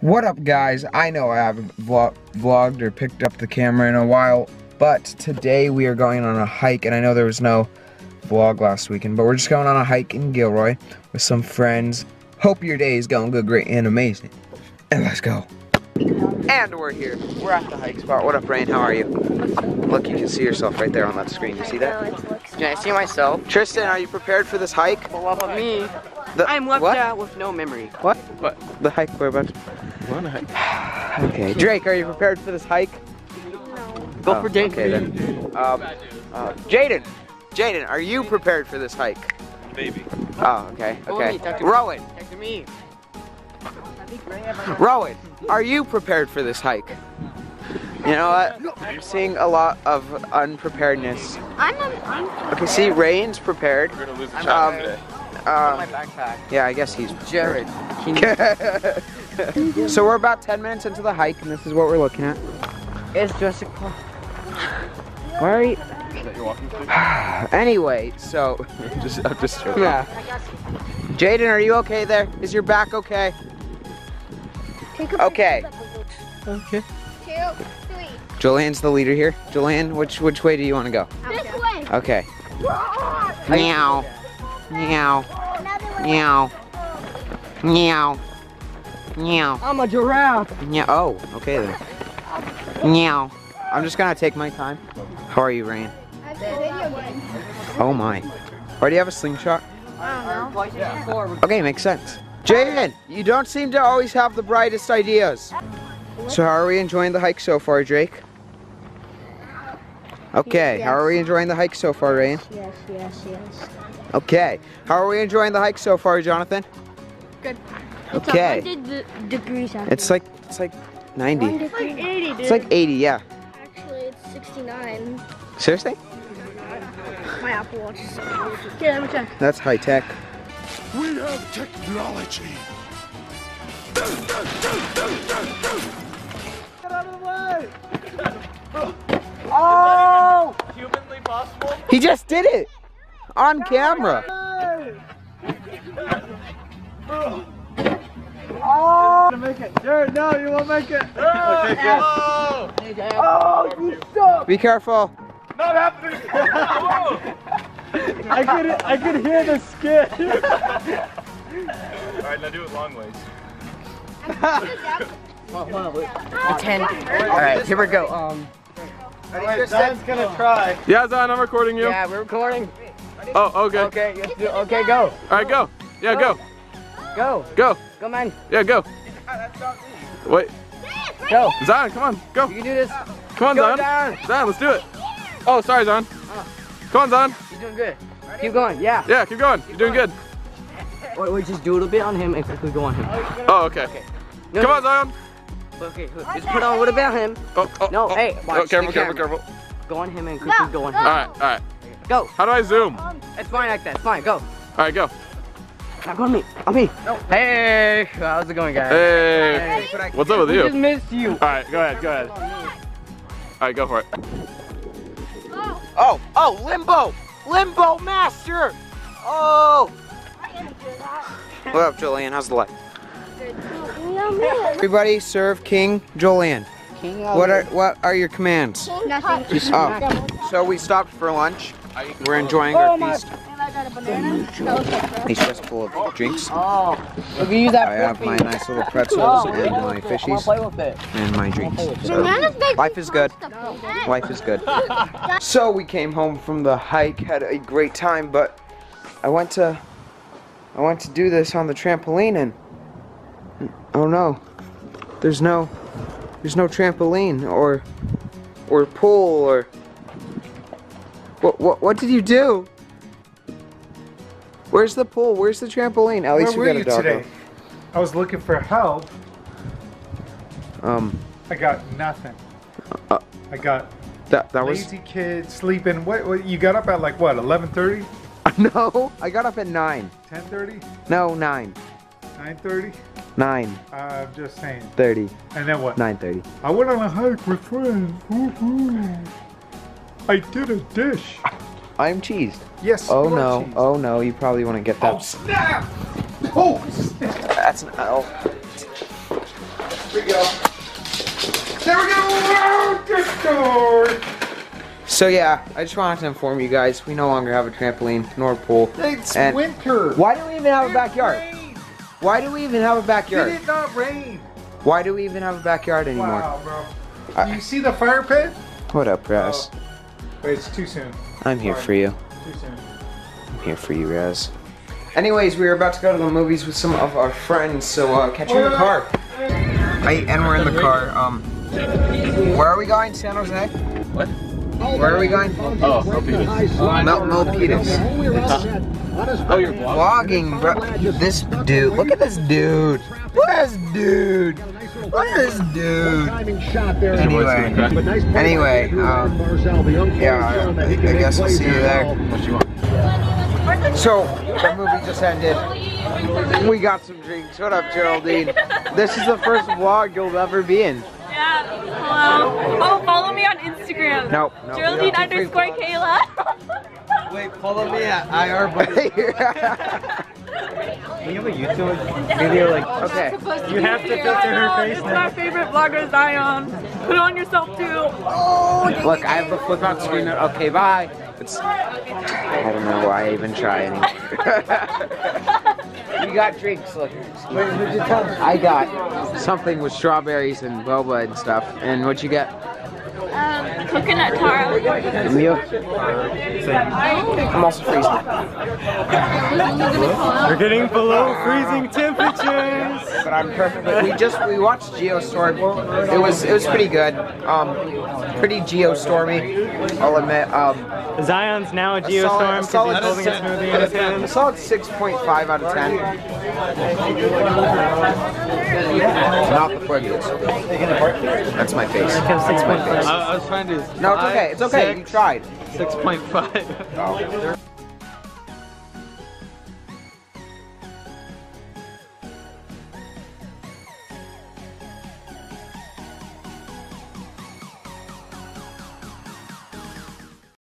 What up guys? I know I haven't vlog vlogged or picked up the camera in a while, but today we are going on a hike and I know there was no vlog last weekend, but we're just going on a hike in Gilroy with some friends. Hope your day is going good, great, and amazing. And let's go. And we're here. We're at the hike spot. What up, Rain? How are you? Look, you can see yourself right there on that screen. You see that? Can I see myself? Tristan, are you prepared for this hike? Well, off of me. The, I'm left what? out with no memory. What? What? The hike we're about to... Wanna hike? Okay. Drake, are you prepared for this hike? No. Go Oh, for Jaden. Okay then. Um, uh, Jaden, Jaden, are you prepared for this hike? Maybe. Oh, okay, okay. me, talk to me. Rowan, Talk to me. Rowan, are you prepared for this hike? You know what? I'm seeing a lot of unpreparedness. I'm, I'm Okay, see, Rain's prepared. We're gonna lose the Um, shot Um, today. my backpack. yeah, I guess he's Jared. so we're about 10 minutes into the hike, and this is what we're looking at. It's just a car. Why are you? Is that your walking stick? Anyway, so just, I'm just joking. yeah. Jaden, are you okay there? Is your back okay? take a Okay. Okay. Two, three. Julian's the leader here. Julian, which which way do you want to go? This way. Okay. Meow. Meow. Meow. Meow. Meow. I'm a giraffe. Meow. Oh, okay then. Meow. I'm just gonna take my time. How are you, Rain? I have a video game. Oh my. Why do you have a slingshot? Okay, makes sense. Jaden, you don't seem to always have the brightest ideas. So how are we enjoying the hike so far, Drake? Okay, how are we enjoying the hike so far, Rain? Yes, yes, yes. Okay. How are we enjoying the hike so far, Jonathan? Good. Okay. It's 100 degrees out It's like it's like 90. It's like 80, dude. It's like 80, yeah. Actually, it's 69. Seriously? My Apple Watch is so Here, let me check. That's high tech. We have technology. He just did it on camera. Oh! Be careful. Not happening! I could I could hear the skid. Alright, now do it long ways. Ten. All right, here we go. Um. Zion's gonna try. Yeah, Zion, I'm recording you. Yeah, we're recording. Oh, okay. Okay. Do, okay, go. Alright, go. Yeah, go. Go. Go. Go, man. Yeah, go. Wait. Go. Zion, come on. Go. You can do this. Come on, Go Zion. down. Zion, let's do it. Oh, sorry, Zion. Uh-huh. Come on, Zion. You're doing good. Keep going. Yeah. Yeah, keep going. You're doing good. Wait, wait, just do a little bit on him and quickly go on him. Oh, okay. No, Come no, on, Zion. Okay, just put on a little bit on him. Oh, oh, No, oh. hey, Oh, careful, careful, careful. Go on him and quickly go on him. Alright, alright. Go. How do I zoom? It's fine like that. It's fine. Go. Alright, go. Now go on me. On me. No. Hey, how's it going, guys? Hey. What's up with We just you? missed you. Alright, go ahead, go ahead. Alright, go for it. Oh, oh, oh limbo. Limbo master. Oh. What up, Julian? How's the life? Everybody serve King Julian. What are what are your commands? Nothing. Oh, so we stopped for lunch. We're enjoying our oh, feast. I got a banana. He's just full of drinks. Oh, use that. I have my nice little pretzels oh. and my fishies Play with it. and my drinks. So life is good. Life is good. So we came home from the hike, had a great time, but I went to I went to do this on the trampoline and oh no. There's no there's no trampoline or or pool or what what what did you do? Where's the pool? Where's the trampoline? At least Where we were got you a doggo. today? I was looking for help. Um I got nothing. Uh, I got that that was lazy kids sleeping. What, what? You got up at like what? 11:30, No, I got up at 9. 10:30, No, 9. 9:30. 9 I'm just saying. 30. And then what? 9:30. I went on a hike with friends. I did a dish. I'm cheesed. Yes. Oh no. Oh no, you probably want to get that. Oh snap! Oh snap! That's an L. Here we go. There we go! Oh, Discord! So yeah, I just wanted to inform you guys, we no longer have a trampoline nor a pool. It's And- winter. Why do we even have a backyard? Rained. Why do we even have a Did backyard? it did not rain? Why do we even have a backyard anymore? Wow, bro. I- you see the fire pit? What up, Raz? Wait, it's too soon. I'm here for you. Too soon. I'm here for you, Raz. Anyways, we are about to go to the movies with some of our friends, so uh, catch you in the car. I, and we're in the car. Um, where are we going, San Jose? What? Where are we going? Oh, Milpitas. Mel Milpitas. Oh, you're vlogging. Vlogging, bro. This dude. Look at this dude. Look at this dude. Look at this dude. Anyway, anyway, um, yeah, I, I guess I'll see you there. What you want? So, the movie just ended. We got some drinks. What up, Geraldine? This is the first vlog you'll ever be in. Yeah. Hello. Oh, follow me on Instagram. Nope. nope Geraldine we don't do free underscore Kayla. Wait, follow me at IR Buddy. vlogs. you have a YouTube video like okay. You have to filter her face. It's my favorite vlogger, Zion. Put it on yourself too. Oh, Look, I have the flip out screen. Okay, bye. It's, I don't know why I even try anymore. you got drinks, look. I got something with strawberries and boba and stuff. And what you get? Coconut taro. And you? I'm also freezing. We're getting below freezing temperatures. But I'm perfect. We just we watched Geostorm. It was it was pretty good. Um, pretty geostormy. I'll admit. Um, Zion's now a a solid, geostorm a solid, because he's holding a smoothie in his a hand. solid 6.5 out of 10. Not the prejudice. That's my face. I, I was trying to. No, it's okay. It's okay. You tried. Six point five. Oh.